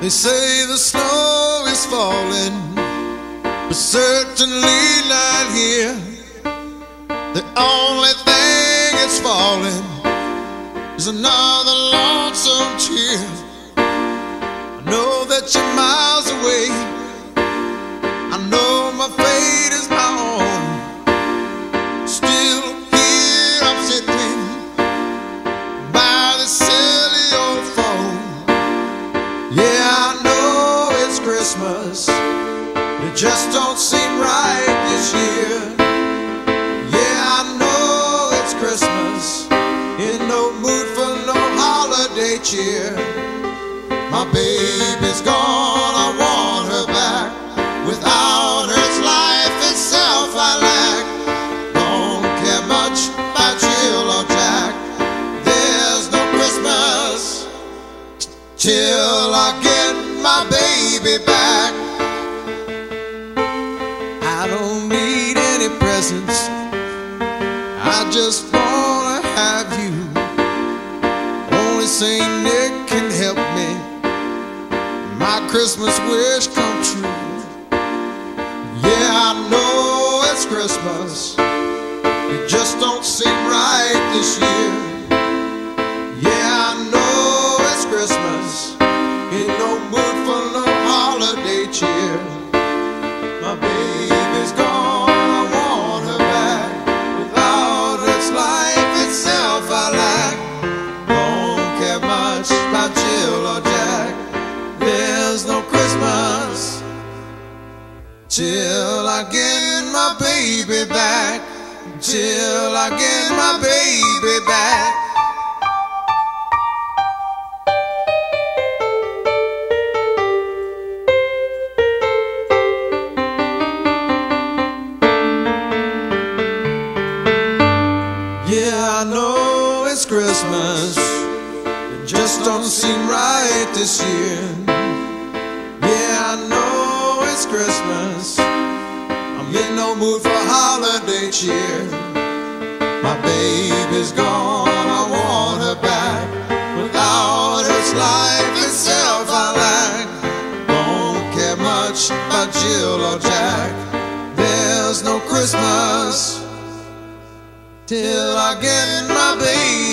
They say the snow is falling, but certainly not here. The only thing that's falling is another lonesome tear. I know that you're miles just don't seem right this year. Yeah, I know it's Christmas, in no mood for no holiday cheer. My baby's gone, I want her back. Without her, it's life itself I lack. Don't care much about Jill or Jack. There's no Christmas till I get my baby back. Any presents. I just wanna have you. Only Saint Nick can help me. My Christmas wish come true. Yeah, I know it's Christmas. It just don't till I get my baby back. Till I get my baby back. Yeah, I know it's Christmas. It just don't seem right this year. Christmas. I'm in no mood for holiday cheer. My baby's gone, I want her back. Without her, life itself I lack. Don't care much about Jill or Jack. There's no Christmas till I get my baby